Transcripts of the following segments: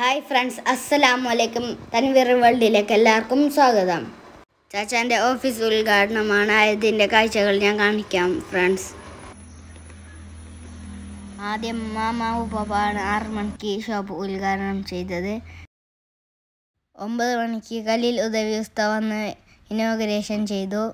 Hi friends അസ്സലാമു അലൈക്കും തൻവീർ വേൾഡിലേക്ക് എല്ലാവർക്കും സ്വാഗതം. ചാച്ചാന്റെ ഓഫീസ് ഉദ്ഘാടനമാണ്. ആയതിന്റെ കാഴ്ചകൾ ഞാൻ കാണിക്കാം ഫ്രണ്ട്സ് ആദ്യം മാമാ ഉപ്പാണ് ആറ് മണിക്ക് ഷോപ്പ് ഉദ്ഘാടനം ചെയ്തത്. ഒമ്പത് മണിക്ക് കലിൽ ഉദവി ഉസ്ത വന്ന് ഇനോഗ്രേഷൻ ചെയ്തു.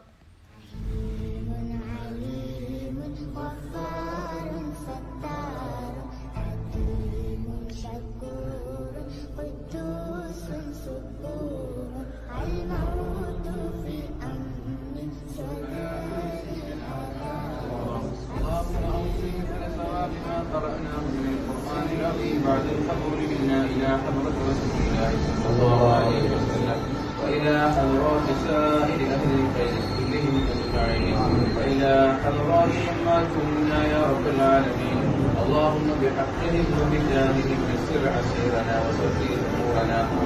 قرأناه من القرآن العظيم بعد القبول منا إلى حضرة رسول الله صلى الله عليه وسلم وإلى حضرات سائر أهل الخير كلهم أجمعين وإلى حضرات أمهاتكم منا يا رب العالمين اللهم بحقهم وبجاههم يسر عسيرنا وسر أمورنا